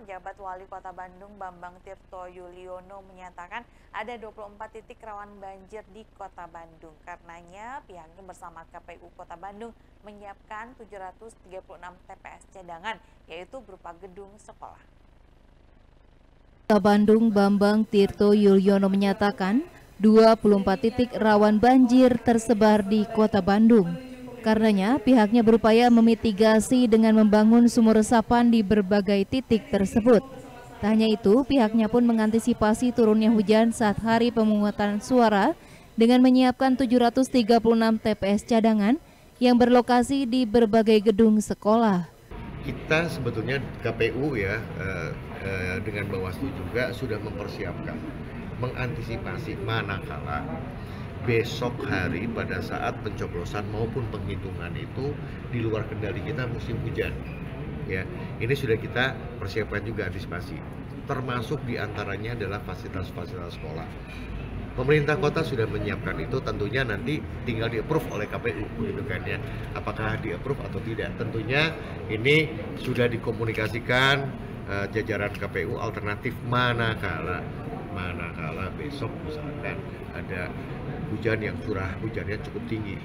penjabat Wali Kota Bandung Bambang Tirto Yuliono menyatakan ada 24 titik rawan banjir di Kota Bandung. Karenanya pihaknya bersama KPU Kota Bandung menyiapkan 736 TPS cadangan, yaitu berupa gedung sekolah. Kota Bandung Bambang Tirto Yuliono menyatakan 24 titik rawan banjir tersebar di Kota Bandung. Karenanya, pihaknya berupaya memitigasi dengan membangun sumur resapan di berbagai titik tersebut. Tak hanya itu, pihaknya pun mengantisipasi turunnya hujan saat hari pemungutan suara dengan menyiapkan 736 TPS cadangan yang berlokasi di berbagai gedung sekolah. Kita sebetulnya KPU ya eh, eh, dengan Bawaslu juga sudah mempersiapkan mengantisipasi manakala besok hari pada saat pencoblosan maupun penghitungan itu di luar kendali kita musim hujan. Ya, ini sudah kita persiapkan juga antisipasi. Termasuk di antaranya adalah fasilitas-fasilitas sekolah. Pemerintah kota sudah menyiapkan itu, tentunya nanti tinggal di-approve oleh KPU, begitu kan ya. Apakah di-approve atau tidak? Tentunya ini sudah dikomunikasikan uh, jajaran KPU alternatif manakala manakala besok misalkan ada hujan yang curah hujannya cukup tinggi.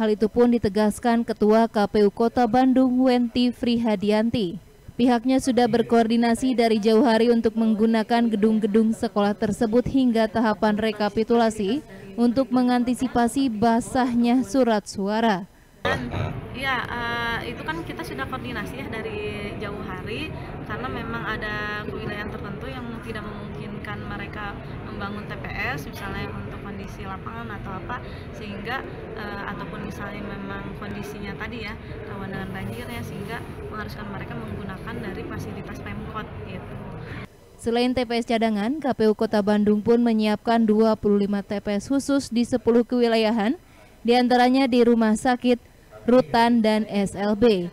Hal itu pun ditegaskan Ketua KPU Kota Bandung Wenti Frihadianti. Pihaknya sudah berkoordinasi dari jauh hari untuk menggunakan gedung-gedung sekolah tersebut hingga tahapan rekapitulasi untuk mengantisipasi basahnya surat suara. Iya, uh, itu kan kita sudah koordinasi ya dari jauh hari karena memang ada wilayah tertentu yang tidak memungkinkan mereka membangun TPS misalnya untuk kondisi lapangan atau apa sehingga uh, ataupun misalnya memang kondisinya tadi ya rawan dengan banjir ya sehingga mengharuskan mereka menggunakan dari fasilitas Pemkot gitu. Selain TPS cadangan, KPU Kota Bandung pun menyiapkan 25 TPS khusus di 10 kewilayahan, di antaranya di rumah sakit, rutan, dan SLB.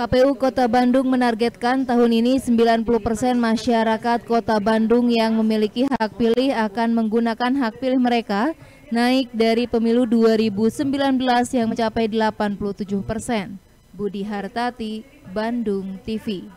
KPU Kota Bandung menargetkan tahun ini 90% masyarakat Kota Bandung yang memiliki hak pilih akan menggunakan hak pilih mereka naik dari pemilu 2019 yang mencapai 87%. Budi Hartati, Bandung TV.